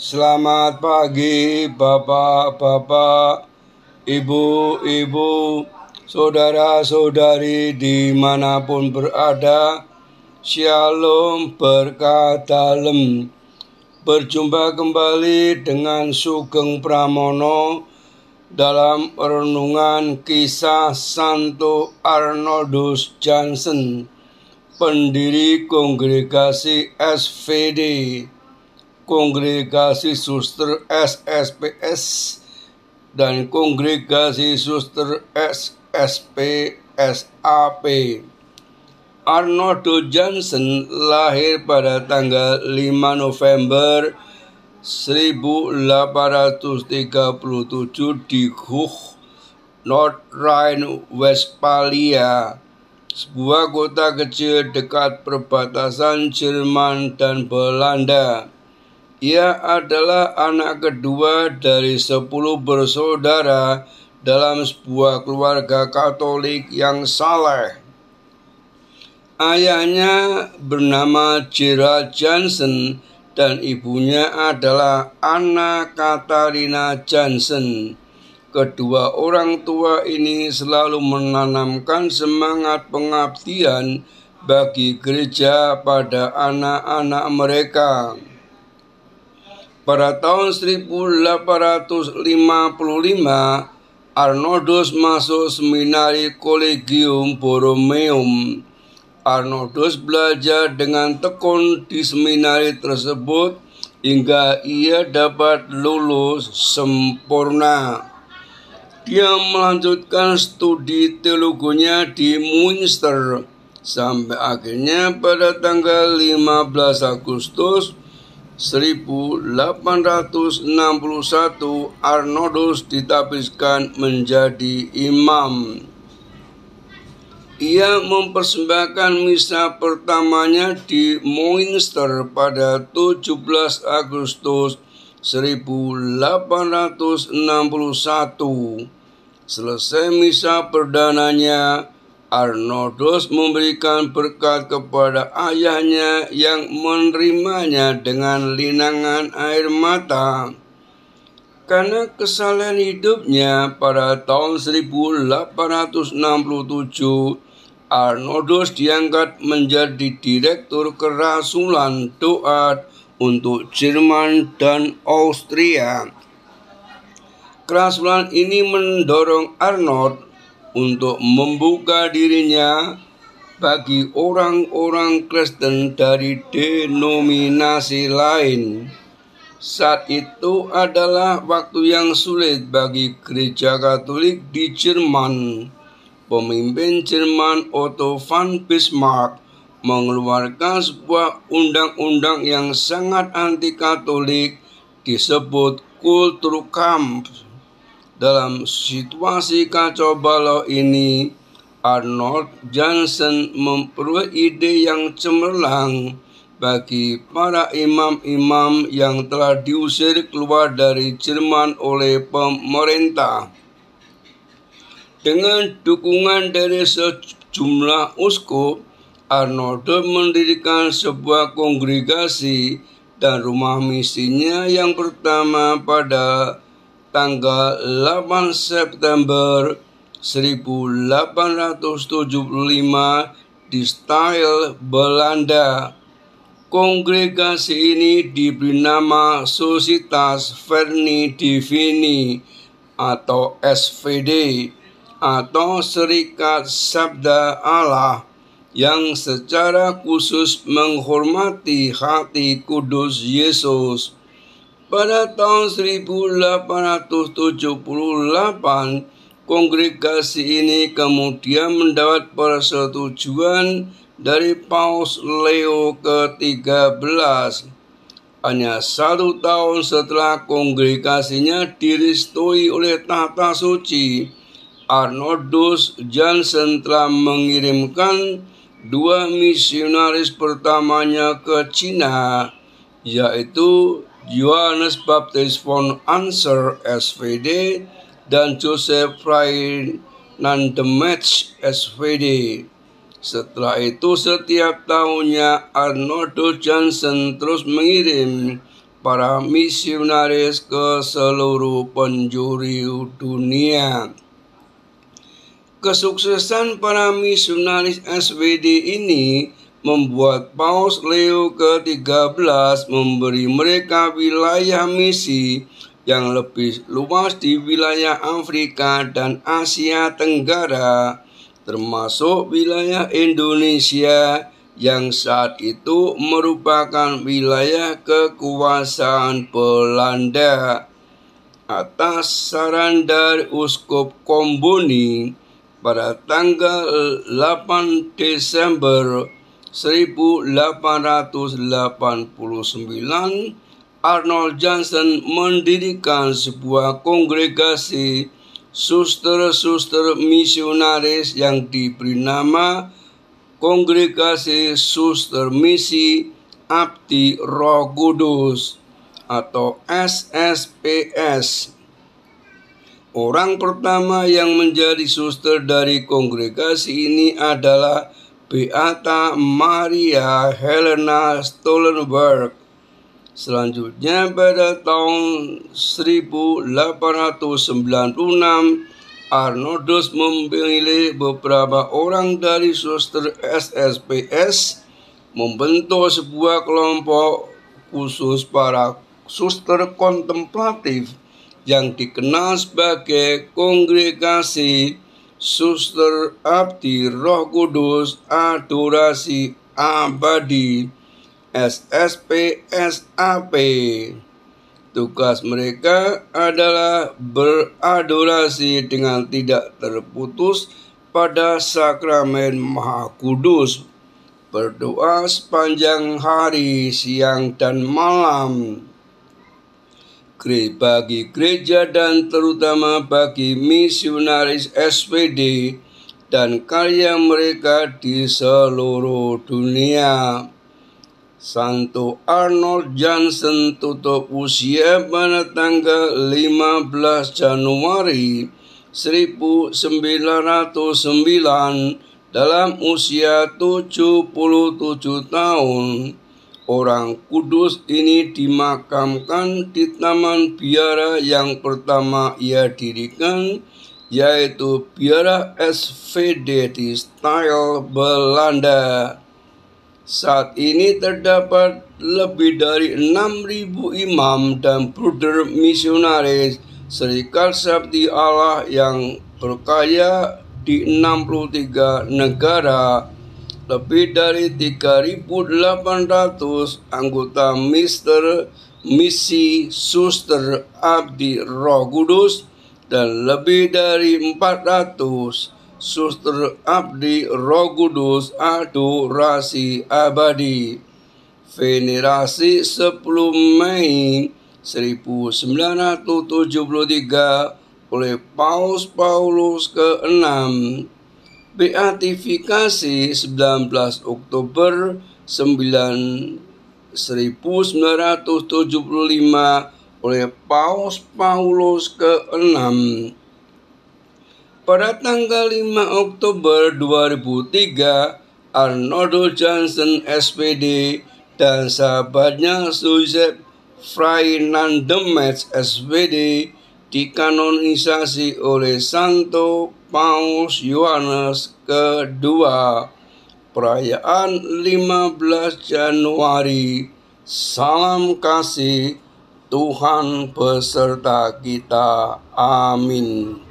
Selamat pagi Bapak-Bapak, Ibu-Ibu, Saudara-saudari di mana pun berada. Shalom berkat dalam. Berjumpa kembali dengan Sugeng Pramono dalam renungan kisah Santo Arnoldus Johnson, pendiri kongregasi SVD Kongregasi Suster SSPS dan Kongregasi Suster SSP SAP. Arnold Johnson lahir pada tanggal 5 November 1837 di Hoch, North Rhine-Westphalia, sebuah kota kecil dekat perbatasan Jerman dan Belanda. Ia adalah anak kedua dari sepuluh bersaudara dalam sebuah keluarga Katolik yang saleh. Ayahnya bernama Gerald Johnson dan ibunya adalah Anna Katarina Johnson. Kedua orang tua ini selalu menanamkan semangat pengabdian bagi gereja pada anak-anak mereka. Pada tahun 1855, Arnoldus masuk seminari Collegium Borromeum. Arnoldus belajar dengan tekun di seminari tersebut hingga ia dapat lulus sempurna. Dia melanjutkan studi teologinya di Munster sampai akhirnya pada tanggal 15 Agustus 1861 Arnoldus ditapiskan menjadi imam. Ia mempersembahkan misa pertamanya di Munster pada 17 Agustus 1861. Selesai misa perdananya, Arnoldus memberikan berkat kepada ayahnya yang menerimanya dengan linangan air mata. Karena kesalahan hidupnya pada tahun 1867, Arnoldus diangkat menjadi direktur kerasulan doa untuk Jerman dan Austria. Kerasulan ini mendorong Arnold untuk membuka dirinya bagi orang-orang Kristen dari denominasi lain. Saat itu adalah waktu yang sulit bagi gereja Katolik di Jerman. Pemimpin Jerman Otto von Bismarck mengeluarkan sebuah undang-undang yang sangat anti-Katolik disebut Kulturkampf dalam situasi kacau balau ini, Arnold Johnson memperoleh ide yang cemerlang bagi para imam-imam yang telah diusir keluar dari Jerman oleh pemerintah. Dengan dukungan dari sejumlah uskup, Arnold mendirikan sebuah kongregasi dan rumah misinya yang pertama pada tanggal 8 September 1875 di Style, Belanda. Kongregasi ini diberi nama Societas Verni Divini atau SVD atau Serikat Sabda Allah yang secara khusus menghormati hati kudus Yesus. Pada tahun 1878, kongregasi ini kemudian mendapat persetujuan dari Paus Leo ke-13. Hanya satu tahun setelah kongregasinya direstui oleh Tata Suci, Arnoldus Johnson telah mengirimkan dua misionaris pertamanya ke Cina, yaitu Johannes Baptist von Anser SVD dan Joseph Freinan-Demetz SVD. Setelah itu setiap tahunnya Arnoldo Johnson terus mengirim para misionaris ke seluruh penjuru dunia. Kesuksesan para misionaris SWD ini membuat Paus Leo ke-13 memberi mereka wilayah misi yang lebih luas di wilayah Afrika dan Asia Tenggara, termasuk wilayah Indonesia yang saat itu merupakan wilayah kekuasaan Belanda. Atas saran dari Uskup Komboni pada tanggal 8 Desember 1889, Arnold Johnson mendirikan sebuah kongregasi suster-suster misionaris yang diberi nama Kongregasi Suster Misi Abdi Roh Kudus atau SSPS. Orang pertama yang menjadi suster dari kongregasi ini adalah Beata Maria Helena Stollenberg. Selanjutnya pada tahun 1896 Arnoldus memilih beberapa orang dari suster SSPS membentuk sebuah kelompok khusus para suster kontemplatif yang dikenal sebagai kongregasi suster abdi roh kudus adorasi abadi SSPSAP. Tugas mereka adalah beradorasi dengan tidak terputus pada sakramen Maha Kudus, berdoa sepanjang hari, siang, dan malam. Bagi gereja dan terutama bagi misionaris SPD dan karya mereka di seluruh dunia. Santo Arnold Johnson tutup usia pada tanggal 15 Januari 1909 dalam usia 77 tahun. Orang kudus ini dimakamkan di taman biara yang pertama ia dirikan, yaitu biara SVD di style Belanda. Saat ini terdapat lebih dari 6.000 imam dan bruder misionaris Serikat Sabti Allah yang berkaya di 63 negara lebih dari 3.800 anggota Mister Misi Suster Abdi Roh Kudus dan lebih dari 400 Suster Abdi Roh Kudus Adorasi Abadi. Venerasi 10 Mei 1973 oleh Paus Paulus ke-6 Beatifikasi 19 Oktober 1975 oleh Paus Paulus ke-6 pada tanggal 5 Oktober 2003, Arnold Johnson SPD dan sahabatnya Joseph Ferdinand SPD dikanonisasi oleh Santo Paus Yohanes kedua perayaan 15 Januari. Salam kasih Tuhan beserta kita. Amin